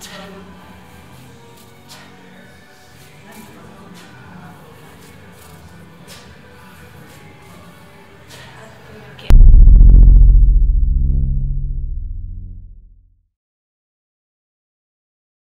10